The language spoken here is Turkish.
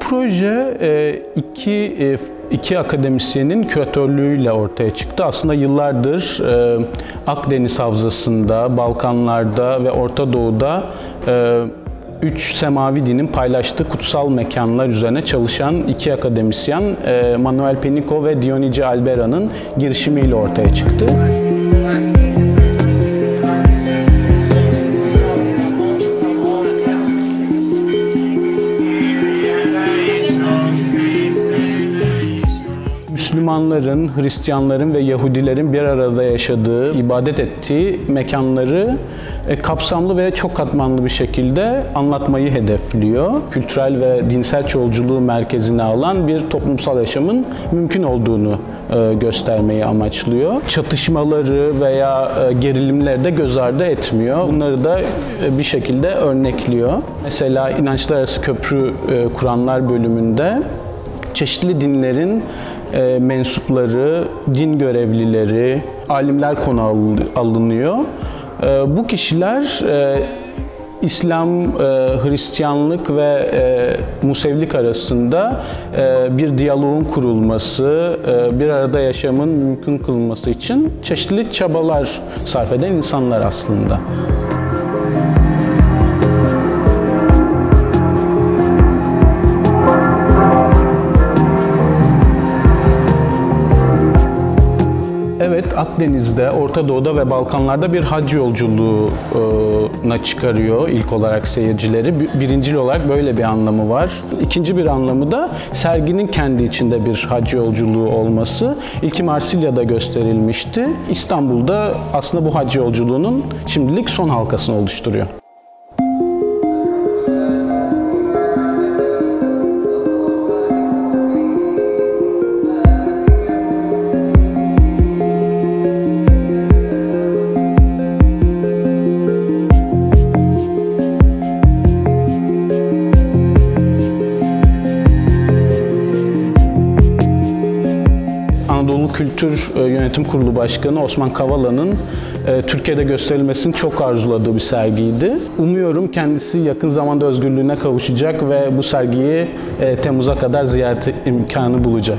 proje e, iki e, iki akademisyenin küratörlüğüyle ortaya çıktı. Aslında yıllardır e, Akdeniz Havzası'nda, Balkanlar'da ve Orta Doğu'da üç semavi dinin paylaştığı kutsal mekanlar üzerine çalışan iki akademisyen Manuel Penico ve Dionigi Albera'nın girişimiyle ortaya çıktı. Müslümanların, Hristiyanların ve Yahudilerin bir arada yaşadığı, ibadet ettiği mekanları e, kapsamlı ve çok katmanlı bir şekilde anlatmayı hedefliyor. Kültürel ve dinsel çoğulculuğu merkezine alan bir toplumsal yaşamın mümkün olduğunu e, göstermeyi amaçlıyor. Çatışmaları veya e, gerilimleri de göz ardı etmiyor. Bunları da bir şekilde örnekliyor. Mesela inançlar arası köprü kuranlar bölümünde çeşitli dinlerin e, mensupları, din görevlileri, alimler konu alınıyor. E, bu kişiler e, İslam, e, Hristiyanlık ve e, Musevlik arasında e, bir diyaloğun kurulması, e, bir arada yaşamın mümkün kılınması için çeşitli çabalar sarf eden insanlar aslında. Akdeniz'de, Orta Doğu'da ve Balkanlar'da bir hac yolculuğuna çıkarıyor ilk olarak seyircileri. Birincil olarak böyle bir anlamı var. İkinci bir anlamı da serginin kendi içinde bir hac yolculuğu olması. İlki Marsilya'da gösterilmişti. İstanbul'da aslında bu hac yolculuğunun şimdilik son halkasını oluşturuyor. Kültür e, Yönetim Kurulu Başkanı Osman Kavala'nın e, Türkiye'de gösterilmesini çok arzuladığı bir sergiydi. Umuyorum kendisi yakın zamanda özgürlüğüne kavuşacak ve bu sergiyi e, Temmuz'a kadar ziyaret imkanı bulacak.